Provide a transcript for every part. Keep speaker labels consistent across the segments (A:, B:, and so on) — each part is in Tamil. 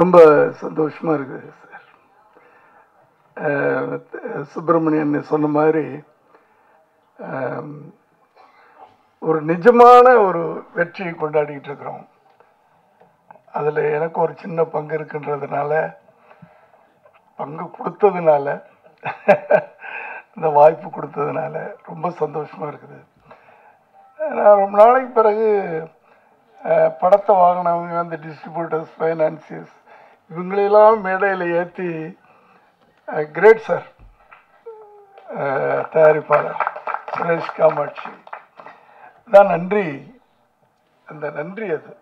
A: ரொம்ப சந்தோஷமா இருக்குது சார். சுப்பிரமணியன் சொன்ன மாதிரி ஒரு நிஜமான ஒரு வெற்றியை கொண்டாடிக்கிட்டு இருக்கிறோம். அதில் எனக்கு ஒரு சின்ன பங்கு இருக்குன்றதுனால பங்கு கொடுத்ததுனால இந்த வாய்ப்பு கொடுத்ததுனால ரொம்ப சந்தோஷமாக இருக்குது. நான் ரொம்ப நாளைக்கு பிறகு படத்தை வாங்கினவங்க அந்த டிஸ்ட்ரிபியூட்டர்ஸ் ஃபைனான்சியர்ஸ் இவங்களையெல்லாம் மேடையில் ஏற்றி கிரேட் சார் தயாரிப்பாளர் சுரேஷ் காமாட்சி. தான் நன்றி. அந்த நன்றி அது.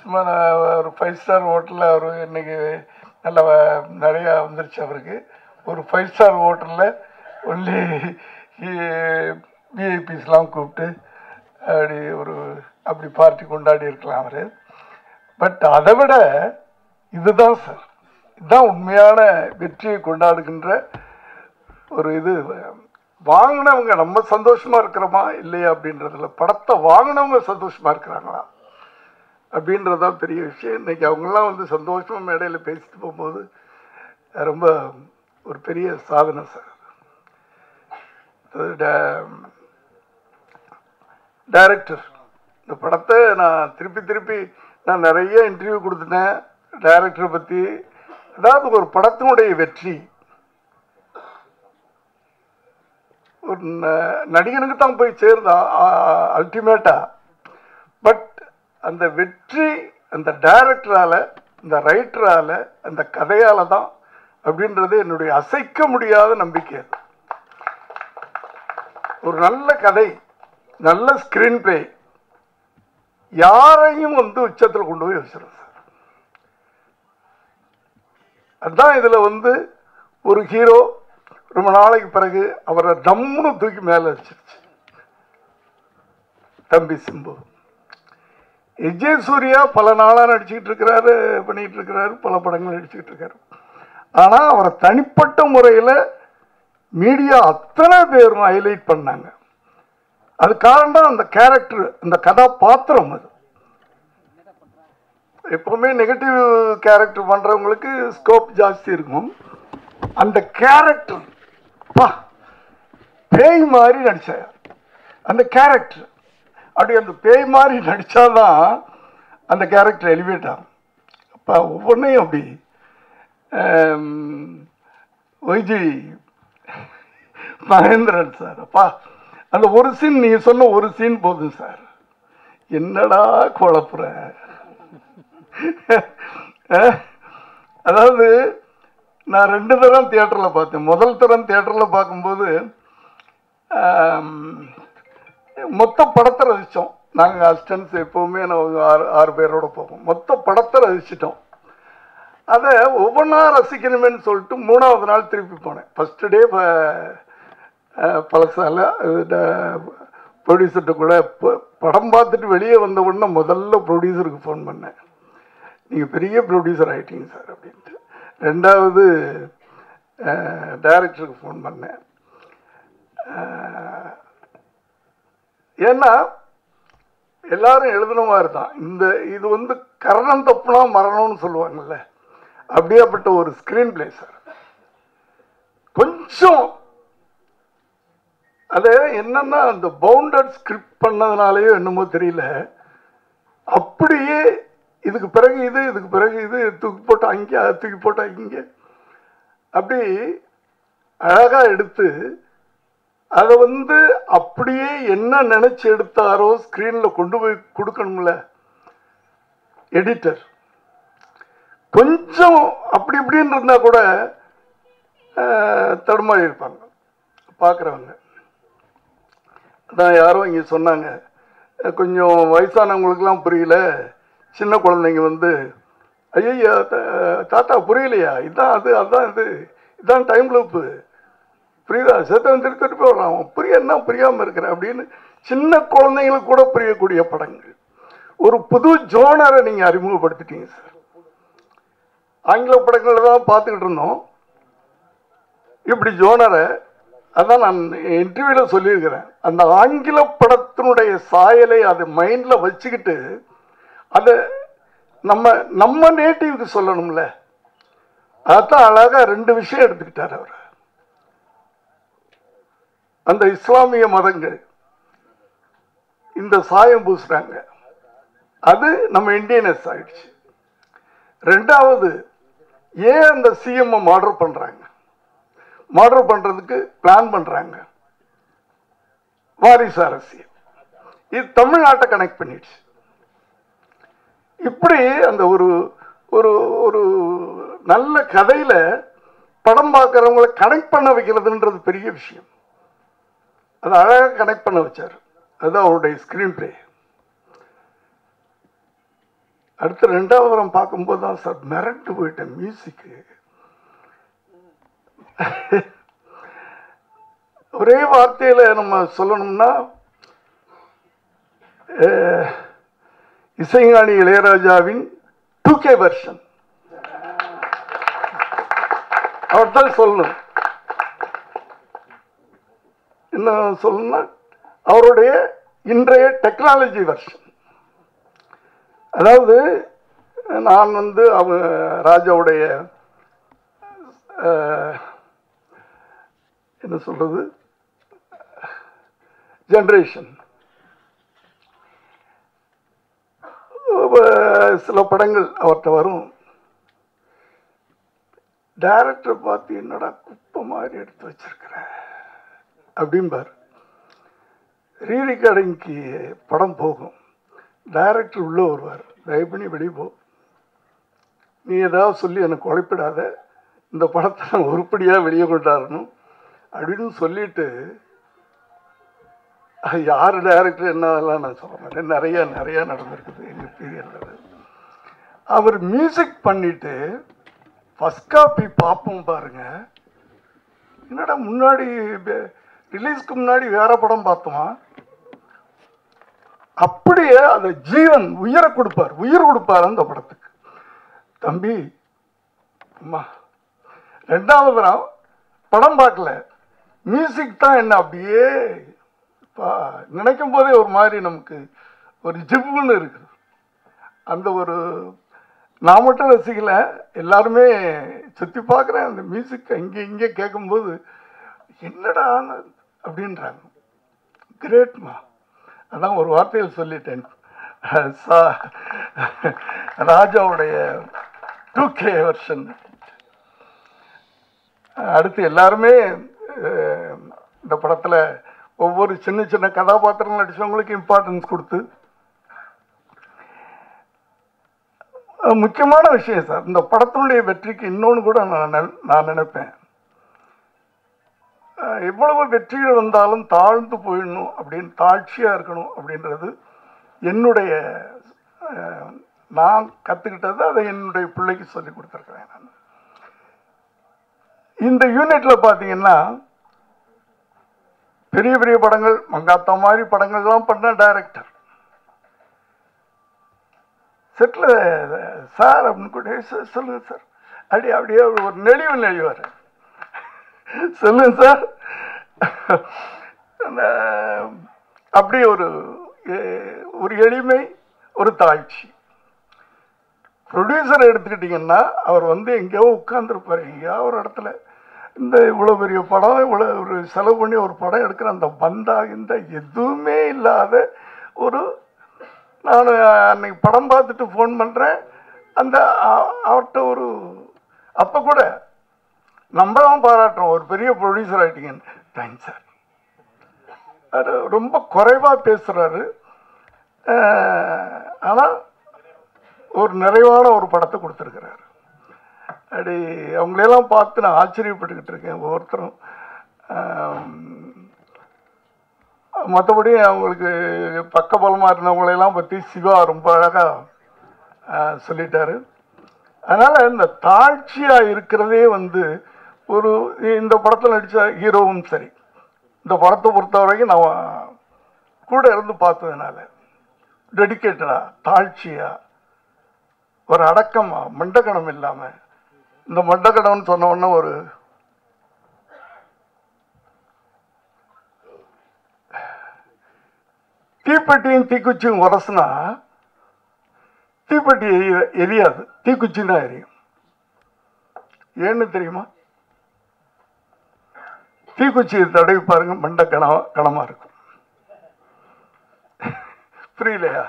A: சும்மா நான் ஒரு ஃபைவ் ஸ்டார் ஹோட்டலில் அவர் இன்னைக்கு நல்ல நிறையா வந்துருச்சு அவருக்கு. ஒரு ஃபைவ் ஸ்டார் ஹோட்டலில் ஒன்லி விஐபிஸ்லாம் கூப்பிட்டு அப்படி ஒரு அப்படி பார்ட்டி கொண்டாடி இருக்கலாம் அவர். பட் அதை விட இதுதான் சார். இதுதான் உண்மையான வெற்றியை கொண்டாடுகின்ற ஒரு இது. வாங்கினவங்க நம்ம சந்தோஷமா இருக்கிறோமா இல்லையா அப்படின்றதுல படத்தை வாங்கினவங்க சந்தோஷமா இருக்கிறாங்களா அப்படின்றதான் பெரிய விஷயம். இன்னைக்கு அவங்கெல்லாம் வந்து சந்தோஷமா மேடையில் பேசிட்டு போகும்போது ரொம்ப ஒரு பெரிய சாதனை சார். டைரக்டர். இந்த படத்தை நான் திருப்பி திருப்பி நான் நிறைய இன்டர்வியூ கொடுத்துட்டேன் டைரக்டரை பற்றி அதாவது ஒரு படத்தினுடைய வெற்றி. ஒரு ந- நடிகனுக்கு தான் போய் சேருதா அல்டிமேட்டா பட் அந்த வெற்றி அந்த டைரக்டரால் இந்த ரைட்டரால் அந்த கதையால் தான் அப்படின்றது என்னுடைய அசைக்க முடியாத நம்பிக்கை ஒரு நல்ல கதை நல்ல ஸ்கிரீன் பிளே யாரையும் வந்து உச்சத்தில் கொண்டு போய் வச்சிடும் சார் இதில் வந்து ஒரு ஹீரோ ரொம்ப நாளைக்கு பிறகு அவரை டம்முன்னு தூக்கி மேலே வச்சிருச்சு. தம்பி சிம்பு. விஜய் சூர்யா பல நாளாக நடிச்சுக்கிட்டு இருக்கிறாரு பண்ணிகிட்டு இருக்கிறாரு பல படங்கள் நடிச்சுக்கிட்டு இருக்காரு. ஆனால் அவரை தனிப்பட்ட முறையில் மீடியா அத்தனை பேரும் ஹைலைட் பண்ணாங்க. அது காரணம் அந்த கேரக்டர் அந்த கதாபாத்திரம் அது. எப்பவுமே நெகட்டிவ் கேரக்டர் பண்ணுறவங்களுக்கு ஸ்கோப் ஜாஸ்தி இருக்கும். அந்த கேரக்டர் பா பேய் மாதிரி நடித்தார் அந்த கேரக்டர் அப்படி அந்த பேய் மாதிரி நடித்தாதான் அந்த கேரக்டர் எலிவேட் ஆகும். அப்போ ஒவ்வொன்றையும் அப்படி ஒய்ஜி மகேந்திரன் சார் அப்பா அந்த ஒரு சீன் நீங்க சொன்ன ஒரு சீன் போதும் சார். என்னடா குழப்புற? அதாவது நான் ரெண்டு தரம் தியேட்டரில் பார்த்தேன். முதல் தரம் தியேட்டரில் பார்க்கும்போது மொத்த படத்தை ரசித்தோம் நாங்கள் அசிஸ்டன்ஸ் எப்போவுமே நான் ஒரு ஆறு ஆறு பேரோட போவோம். மொத்த படத்தை ரசிச்சிட்டோம். அதை ஒவ்வொன்றா ரசிக்கணுமேன்னு சொல்லிட்டு மூணாவது நாள் திருப்பி போனேன். ஃபஸ்ட்டு டே பழசால ப்ரொடியூசர்கிட்ட கூட ப- படம் பார்த்துட்டு வெளியே வந்த உடனே முதல்ல ப்ரொடியூசருக்கு ஃபோன் பண்ணேன். நீங்கள் பெரிய ப்ரொடியூசர் ஆகிட்டீங்க சார் அப்படின்ட்டு. ரெண்டாவது டைரக்டருக்கு ஃபோன் பண்ணேன். ஏன்னா எல்லாரும் எழுதுன மாதிரி தான் இந்த இது வந்து கரணம் தப்புனா மரணம்னு சொல்லுவாங்கல்ல. அப்படியேப்பட்ட ஒரு ஸ்க்ரீன் பிளே சார். கொஞ்சம் அது என்னன்னா அந்த பவுண்டட் ஸ்கிரிப்ட் பண்ணதுனாலேயோ என்னமோ தெரியல. அப்படியே இதுக்கு பிறகு இது இதுக்கு பிறகு இது தூக்கி போட்டா அங்கே தூக்கி போட்டா இங்கே. அப்படி அழகாக எடுத்து அதை வந்து அப்படியே என்ன நினச்சி எடுத்தாரோ ஸ்க்ரீனில் கொண்டு போய் கொடுக்கணும்ல எடிட்டர் கொஞ்சம் அப்படி இப்படின்னு இருந்தால் கூட தடுமாறி இருப்பாங்க பார்க்குறவங்க. நான் யாரோ இங்கே சொன்னாங்க. கொஞ்சம் வயசானவங்களுக்கெல்லாம் புரியல. சின்ன குழந்தைங்க வந்து ஐயா தாத்தா புரியலையா? இதான் அது அதான் இது. இதான் டைம் லூப்பு புரியுதா? செத்தவன் திருத்திட்டு போடுறான் அவன் புரிய என்ன புரியாமல் இருக்கிறேன் அப்படின்னு சின்ன குழந்தைங்களுக்கு கூட புரியக்கூடிய படங்கள். ஒரு புது ஜோனரை நீங்கள் அறிமுகப்படுத்திட்டீங்க சார். ஆங்கில படங்களை தான் பார்த்துக்கிட்டு இருந்தோம். இப்படி ஜோனரை அதான் நான் இன்டர்வியூவில் சொல்லியிருக்கிறேன். அந்த ஆங்கில படத்தினுடைய சாயலை அதை மைண்டில் வச்சுக்கிட்டு அதை நம்ம நம்ம நேட்டிவ்க்கு சொல்லணும்ல. அதான் அழகாக ரெண்டு விஷயம் எடுத்துக்கிட்டார் அவர். அந்த இஸ்லாமிய மதங்கள் இந்த சாயம் பூசுகிறாங்க அது நம்ம இந்தியனஸ் ஆயிடுச்சு. ரெண்டாவது ஏன் அந்த சிஎம்எம் ஆர்டர் பண்ணுறாங்க மாடர் பண்றதுக்கு பிளான் பண்றாங்க. வாரிசு அரசியல். இது தமிழ்நாட்டை கனெக்ட் பண்ணிடுச்சு. இப்படி அந்த ஒரு ஒரு ஒரு நல்ல கதையில படம் பார்க்குறவங்களை கனெக்ட் பண்ண வைக்கிறதுன்றது பெரிய விஷயம். அது அழகாக கனெக்ட் பண்ண வச்சார். அதுதான் அவருடைய ஸ்க்ரீன் பிளே அடுத்து ரெண்டாவது வாரம் பார்க்கும்போது தான் சார் மிரண்டு போயிட்டேன். மியூசிக்கு ஒரே வார்த்தையில் நம்ம சொல்லணும்னா இசைஞானி இளையராஜாவின் டூ கே வெர்ஷன் அவர் தான் சொல்லணும். என்ன சொல்லணும்னா அவருடைய இன்றைய டெக்னாலஜி வெர்ஷன் அதாவது நான் வந்து அவ ராஜாவுடைய என்ன சொல்கிறது ஜென்ரேஷன் சில படங்கள் அவர்கிட்ட வரும். டைரக்டர் பார்த்து என்னடா குப்பை மாதிரி எடுத்து வச்சிருக்கிற? அப்படிம்பார். ரீ படம் போகும். டைரக்டர் உள்ளே வருவார். தயவு பண்ணி வெளியே போ. நீ ஏதாவது சொல்லி எனக்கு குழப்பிடாத இந்த படத்தை நான் உருப்படியாக வெளியே கொண்டாடணும். அப்படின்னு சொல்லிட்டு யார் டைரக்டர் என்னதெல்லாம் நான் சொல்ல மாட்டேன். நிறைய நிறைய நடந்திருக்குது எங்கள் பீரியடில். அவர் மியூசிக் பண்ணிட்டு ஃபஸ்ட் காப்பி பார்ப்போம் பாருங்க. என்னடா முன்னாடி ரிலீஸ்க்கு முன்னாடி வேற படம் பார்த்தோமா? அப்படியே அந்த ஜீவன் உயிரை கொடுப்பார். உயிர் கொடுப்பார் அந்த படத்துக்கு. தம்பி அம்மா ரெண்டாவது படம் பார்க்கல. மியூசிக் தான் என்ன அப்படியே? பா நினைக்கும் போதே ஒரு மாதிரி நமக்கு ஒரு ஜிப்புன்னு இருக்குது. அந்த ஒரு நான் மட்டும் ரசிக்கல எல்லாருமே சுற்றி பார்க்குறேன் அந்த மியூசிக் இங்கே இங்கே கேட்கும்போது என்னடா அப்படின்றாங்க. கிரேட்மா அதான் ஒரு வார்த்தையில் சொல்லிட்டேன். சா ராஜாவுடைய டூ கே வெர்ஷன் அடுத்து எல்லாருமே இந்த படத்தில் ஒவ்வொரு சின்ன சின்ன கதாபாத்திரங்கள் நடித்தவங்களுக்கு இம்பார்ட்டன்ஸ் கொடுத்து முக்கியமான விஷயம் சார் இந்த படத்தினுடைய வெற்றிக்கு இன்னொன்று கூட நான் நான் நினைப்பேன். எவ்வளவு வெற்றிகள் வந்தாலும் தாழ்ந்து போயிடணும் அப்படின்னு தாழ்ச்சியாக இருக்கணும் அப்படின்றது என்னுடைய நான் கற்றுக்கிட்டது அதை என்னுடைய பிள்ளைக்கு சொல்லி கொடுத்துருக்குறேன் நான். இந்த யூனிட்ல பாத்தீங்கன்னா பெரிய பெரிய படங்கள் மங்காத்த மாதிரி படங்கள்லாம் பண்ண டைரக்டர் செட்டில் சார் அப்படின்னு கூட சார் சொல்லுங்க சார் அப்படி அப்படியே ஒரு நெளிவு நெளிவார். சொல்லுங்க சார் அப்படி ஒரு ஒரு எளிமை ஒரு தாழ்ச்சி. ப்ரொடியூசர் எடுத்துக்கிட்டிங்கன்னா அவர் வந்து எங்கேயோ உட்காந்துருப்பார் எங்கேயோ ஒரு இடத்துல. இந்த இவ்வளோ பெரிய படம் இவ்வளோ ஒரு செலவு பண்ணி ஒரு படம் எடுக்கிற அந்த பந்தா இந்த எதுவுமே இல்லாத ஒரு நான் அன்னைக்கு படம் பார்த்துட்டு ஃபோன் பண்ணுறேன் அந்த அவர்கிட்ட ஒரு அப்போ கூட நம்ம தான் பாராட்டுறோம். ஒரு பெரிய ப்ரொடியூசர் ஆகிட்டீங்கன்னு தேங்க்ஸ் சார். அது ரொம்ப குறைவாக பேசுகிறாரு ஆனால் ஒரு நிறைவான ஒரு படத்தை கொடுத்துருக்கிறாரு. அப்படி அவங்களெல்லாம் பார்த்து நான் ஆச்சரியப்பட்டுக்கிட்டு இருக்கேன் ஒவ்வொருத்தரும். மற்றபடி அவங்களுக்கு பக்கபலமாக இருந்தவங்களையெல்லாம் பற்றி சிவா ரொம்ப அழகாக சொல்லிட்டாரு. அதனால் இந்த தாழ்ச்சியாக இருக்கிறதே வந்து ஒரு இந்த படத்தில் நடித்த ஹீரோவும் சரி. இந்த படத்தை பொறுத்த வரைக்கும் நான் கூட இருந்து பார்த்ததுனால டெடிக்கேட்டடாக தாழ்ச்சியாக ஒரு அடக்கமாக மண்டகணம் இல்லாமல் இந்த மண்டகணம்னு சொன்ன உடனே ஒரு தீப்பெட்டியும் தீக்குச்சியும் உரசுனா தீப்பெட்டி எரிய- எரியாது. தீக்குச்சி தான் எரியும். ஏன்னு தெரியுமா? தீக்குச்சியை தடவி பாருங்க மண்டை கனமா கனமாக இருக்கும் புரியலையா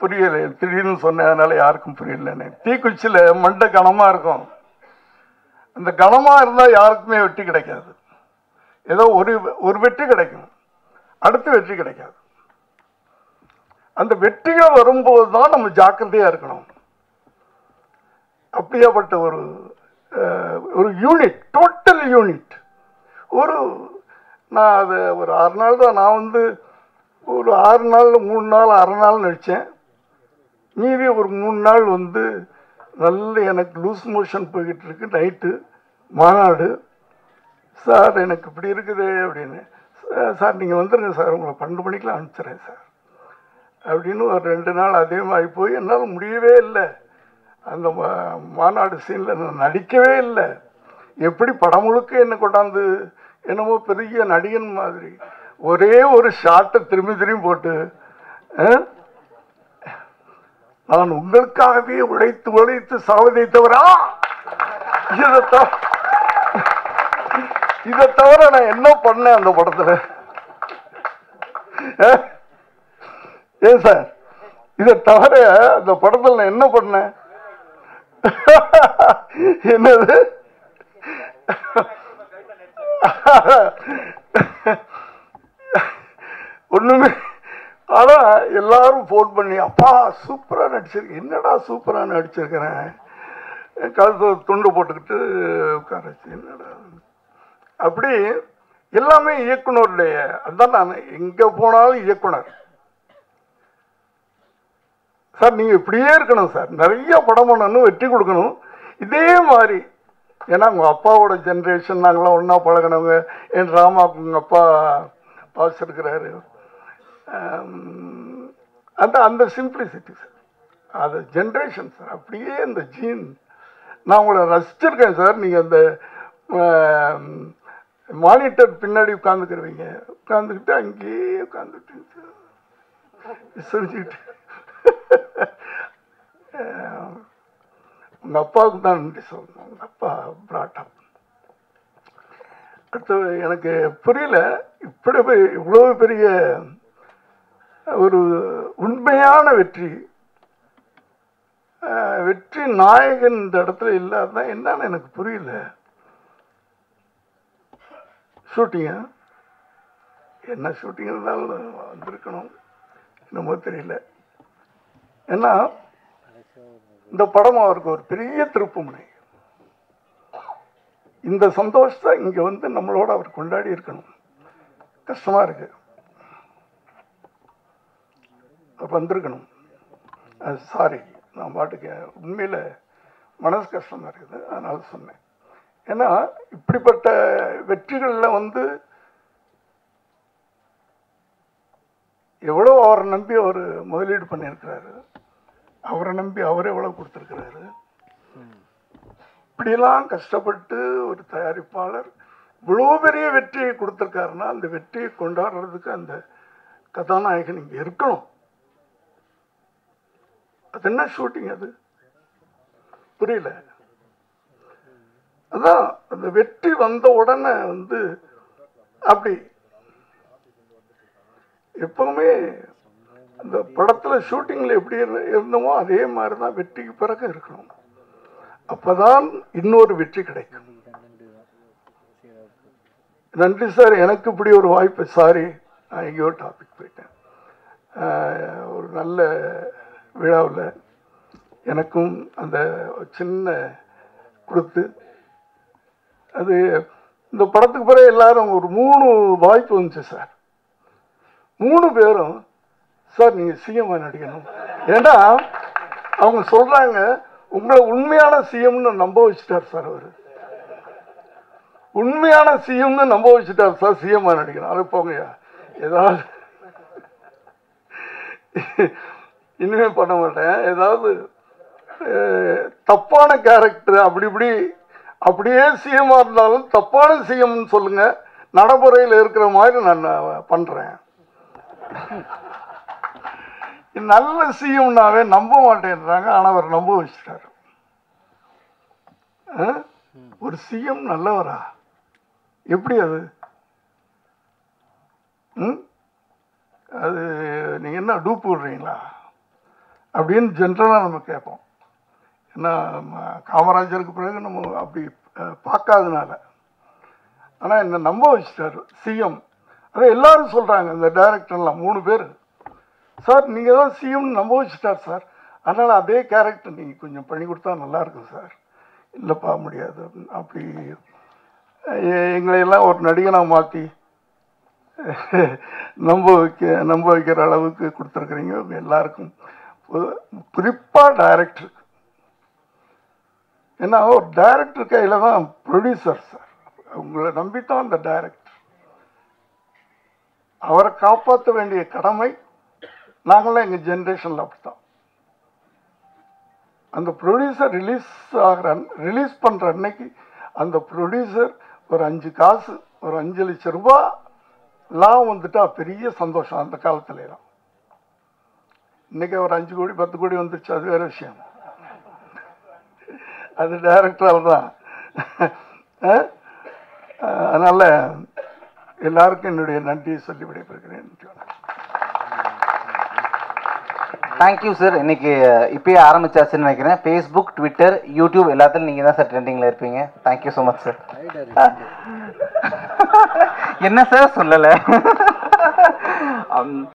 A: புரியல திடீர்னு சொன்னதுனால யாருக்கும் புரியலன்னு. தீக்குச்சியில் மண்டை கனமாக இருக்கும். அந்த கனமாக இருந்தால் யாருக்குமே வெற்றி கிடைக்காது. ஏதோ ஒரு ஒரு வெற்றி கிடைக்கும். அடுத்த வெற்றி கிடைக்காது. அந்த வெற்றிகள் வரும்போது தான் நம்ம ஜாக்கிரதையாக இருக்கணும். அப்படியாப்பட்ட ஒரு ஒரு யூனிட் டோட்டல் யூனிட் ஒரு நான் அது ஒரு ஆறு நாள் தான் நான் வந்து ஒரு ஆறு நாள் மூணு நாள் அரை நாள் நடித்தேன் மீதி ஒரு மூணு நாள் வந்து நல்ல எனக்கு லூஸ் மோஷன் போய்கிட்டு இருக்கு நைட்டு மாநாடு. சார் எனக்கு இப்படி இருக்குது அப்படின்னு. "சார், நீங்கள் வந்துடுங்க சார் உங்களை பன்னெண்டு மணிக்கெலாம் அனுப்பிச்சிடுறேன் சார். அப்படின்னு ஒரு ரெண்டு நாள் அதிகமாகி போய் என்னால் முடியவே இல்லை. அந்த மா- மாநாடு சீனில் நான் நடிக்கவே இல்லை. எப்படி படம் முழுக்க என்ன கொண்டாந்து என்னமோ பெரிய நடிகன் மாதிரி. ஒரே ஒரு ஷார்ட்டை திரும்பி திரும்பி போட்டு நான் உங்களுக்காகவே உழைத்து உழைத்து சாவதை தவிரா இதை தவிர நான் என்ன பண்ணேன் அந்த படத்துல? ஏன் சார் இதை தவிர அந்த படத்துல நான் என்ன பண்ணேன்? என்னது? ஒண்ணுமே ஆனால் எல்லாரும் ஃபோன் பண்ணி அப்பா சூப்பராக நடிச்சிருக்கேன் என்னடா சூப்பராக நடிச்சிருக்கிறேன் கழுத்து துண்டு போட்டுக்கிட்டு உட்காரச்சு. என்னடா அப்படி எல்லாமே இயக்குனருடைய அதுதான் நான் எங்கே போனாலும் இயக்குனர். சார் நீங்கள் இப்படியே இருக்கணும் சார். நிறைய படம் பண்ணணும் வெற்றி கொடுக்கணும். இதே மாதிரி ஏன்னா உங்கள் அப்பாவோட ஜென்ரேஷன் நாங்களாம் ஒன்றா பழகினவங்க. என் ராமாவுக்கு உங்கள் அப்பா பாசிருக்கிறாரு அந்த அந்த சிம்பிளிசிட்டி சார் அது ஜென்ரேஷன் சார் அப்படியே அந்த ஜீன் நான் உங்களை ரசிச்சிருக்கேன் சார் நீங்கள் அந்த மானிட்டர் பின்னாடி உட்காந்துக்கிறவங்க உட்காந்துக்கிட்டு அங்கேயே உட்காந்துட்டீங்க சார் செஞ்சுக்கிட்டு உங்கள் அப்பாவுக்கு தான் நன்றி சொல்லணும். உங்கள் அப்பா பிராட்டம் அடுத்து எனக்கு புரியல இப்படி இவ்வளோ பெரிய ஒரு உண்மையான வெற்றி. வெற்றி நாயகன் இந்த இடத்துல இல்லாதான் என்னன்னு எனக்கு புரியல. ஷூட்டிங்க என்ன ஷூட்டிங் இருந்தாலும் வந்திருக்கணும். என்னமோ தெரியல. ஏன்னா இந்த படம் அவருக்கு ஒரு பெரிய திருப்புமுனை. இந்த சந்தோஷத்தை இங்கே வந்து நம்மளோட அவர் கொண்டாடி இருக்கணும். கஷ்டமாக இருக்குது அவர் வந்திருக்கணும். சாரி நான் பாட்டுக்கு உண்மையில் மனசு கஷ்டமாக இருக்குது அதனால் சொன்னேன். ஏன்னா இப்படிப்பட்ட வெற்றிகளில் வந்து எவ்வளோ அவரை நம்பி அவர் முதலீடு பண்ணியிருக்கிறாரு அவரை நம்பி அவர் எவ்வளோ கொடுத்துருக்கிறாரு. இப்படிலாம் கஷ்டப்பட்டு ஒரு தயாரிப்பாளர் இவ்வளோ பெரிய வெற்றியை கொடுத்துருக்காருன்னா அந்த வெற்றியை கொண்டாடுறதுக்கு அந்த கதாநாயகன் இங்கே இருக்கணும். அது என்ன ஷூட்டிங் அது? புரியல. அதான் அந்த வெற்றி வந்த உடனே வந்து அப்படி எப்பவுமே அந்த படத்தில் ஷூட்டிங்கில் எப்படி இருந்தோமோ அதே மாதிரி தான் வெற்றிக்கு பிறகு இருக்கணும். அப்போதான் இன்னொரு வெற்றி கிடைக்கும். நன்றி சார் எனக்கு இப்படி ஒரு வாய்ப்பு. சாரி நான் எங்கேயோ டாபிக் போயிட்டேன். ஒரு நல்ல விழாவில் எனக்கும் அந்த சின்ன கொடுத்து அது இந்த படத்துக்கு பிறகு எல்லாரும் ஒரு மூணு வாய்ப்பு வந்துச்சு சார். மூணு பேரும் சார் நீங்க சிஎம்மா நடிக்கணும். ஏன்னா அவங்க சொல்றாங்க உங்களை உண்மையான சிஎம்னு நம்ப வச்சுட்டார் சார் அவர். உண்மையான சிஎம்னு நம்ப வச்சுட்டார் சார் சிஎம்மா நடிக்கணும். அது போங்கய்யா. ஏதாவது இனிமே பண்ண மாட்டேன். ஏதாவது தப்பான கேரக்டர் அப்படி இப்படி அப்படியே சிஎம்மாக இருந்தாலும் தப்பான சிஎம்னு சொல்லுங்க. நடைமுறையில் இருக்கிற மாதிரி நான் பண்ணுறேன் நல்ல சிஎம்னாவே நம்ப மாட்டேன்றாங்க. ஆனால் அவர் நம்ப வச்சுட்டார். ஆ? ஒரு சிஎம் நல்லவரா? எப்படி அது? ம்? அது நீங்கள் என்ன டூப் விடுறீங்களா அப்படின்னு ஜென்ரலாக நம்ம கேட்போம். ஏன்னா காமராஜருக்கு பிறகு நம்ம அப்படி பார்க்காதனால. ஆனால் என்னை நம்ப வச்சுட்டார் சிஎம் அதை எல்லாரும் சொல்கிறாங்க இந்த டைரக்டர்லாம் மூணு பேர். சார் நீங்கள் தான் சிஎம்னு நம்ப வச்சுட்டார் சார் அதனால் அதே கேரக்டர் நீங்கள் கொஞ்சம் பண்ணி கொடுத்தா நல்லாயிருக்கும் சார் இல்லைப்பா முடியாது. அப்படின்னு. அப்படி எங்களையெல்லாம் ஒரு நடிகனாக மாற்றி நம்ப வைக்க நம்ப வைக்கிற அளவுக்கு கொடுத்துருக்குறீங்க எல்லாருக்கும். குறிப்பாக டைரக்டருக்கு ஏன்னா ஒரு டைரக்டர் கையில் தான் ப்ரொடியூசர் சார் உங்களை நம்பித்தான் அந்த டைரக்டர் அவரை காப்பாற்ற வேண்டிய கடமை நாங்களாம் எங்கள் ஜென்ரேஷனில் அப்படித்தான். அந்த ப்ரொடியூசர் ரிலீஸ் ஆகிற ரிலீஸ் பண்ணுற அன்னைக்கு அந்த ப்ரொடியூசர் ஒரு அஞ்சு காசு ஒரு அஞ்சு லட்சம் ரூபா லாபம் வந்துட்டா பெரிய சந்தோஷம் அந்த காலத்துலாம் இன்னைக்கு ஒரு அஞ்சு கோடி பத்து கோடி வந்துருச்சு. அது வேற விஷயம். அது டைரக்டரால் தான். அதனால எல்லாருக்கும் என்னுடைய நன்றியை சொல்லி விடைபெறுகிறேன்.
B: தேங்க்யூ சார் இன்னைக்கு இப்பயே ஆரம்பிச்சாச்சுன்னு நினைக்கிறேன். ஃபேஸ்புக் ட்விட்டர் யூடியூப் எல்லாத்துலையும் நீங்கள் தான் சார் ட்ரெண்டிங்கில் இருப்பீங்க. Thank you so much sir என்ன சார் சொல்லலை?